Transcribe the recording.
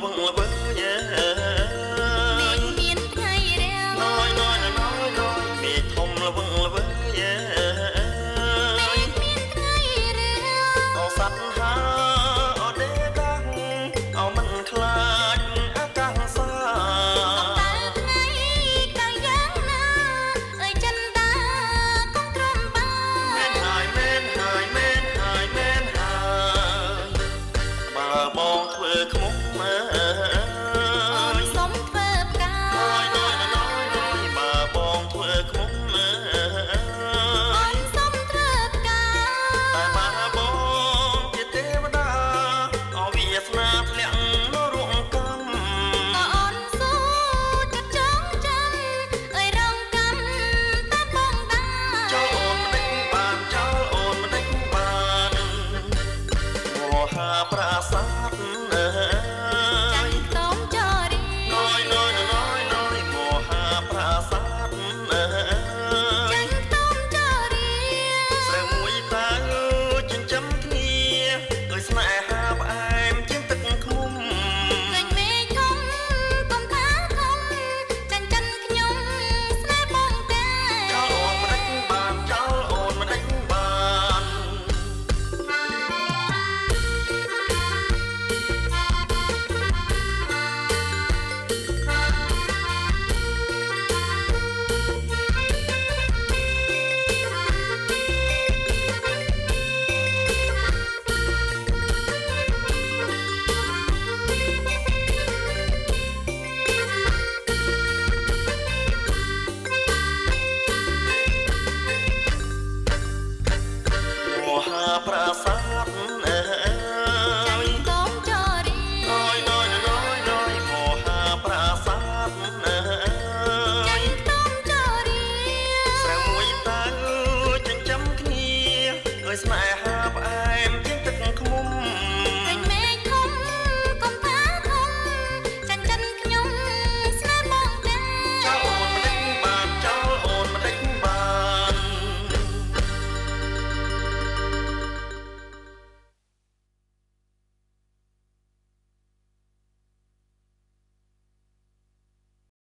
love, love, love. 张亮。